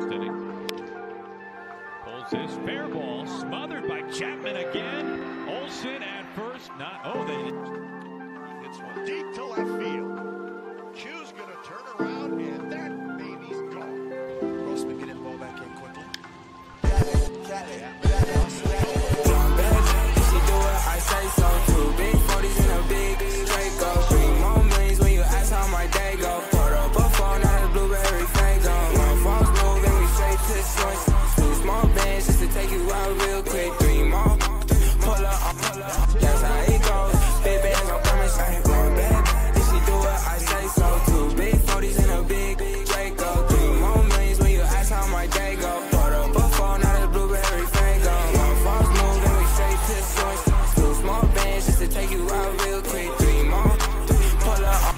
first inning. Pulls his fair ball, smothered by Chapman again. Olson at first, not oh, they hits one deep to left field. Q's gonna turn around. you out real quick. Three more, pull up,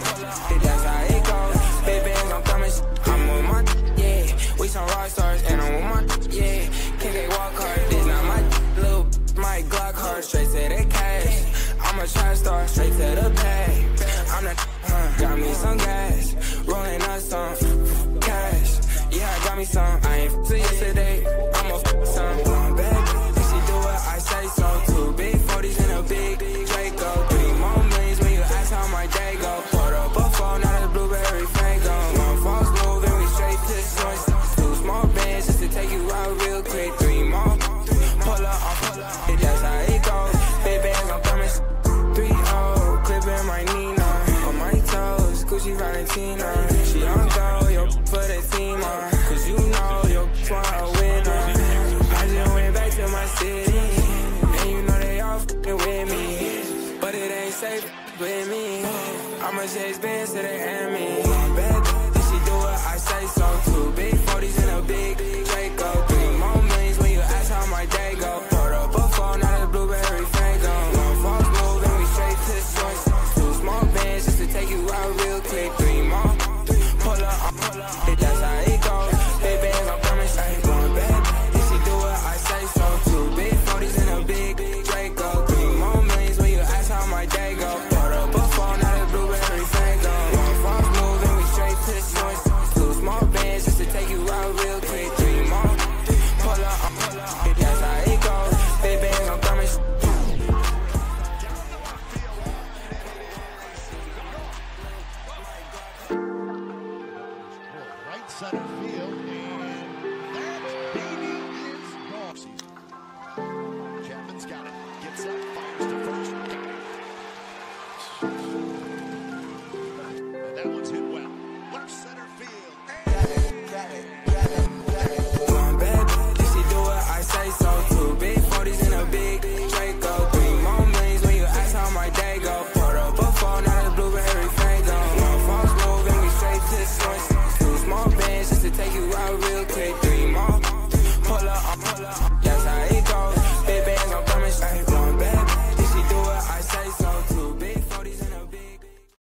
that's how it goes. Big bangs, I'm coming. I'm with my yeah. We some rock stars, and I'm with my yeah. Can KK walk hard, this not my little my Glock hard, straight to the cash. I'm a trap star, straight to the bag. I'm the huh, got me some gas, rolling up some cash. Yeah, I got me some. I safe with me. I'ma chase to the Emmy. Bad, did she do what I say so? Two big 40s and a big Draco. center field, and that baby is gone. Chapman's got it. Gets up, fires to first. And that one's hit.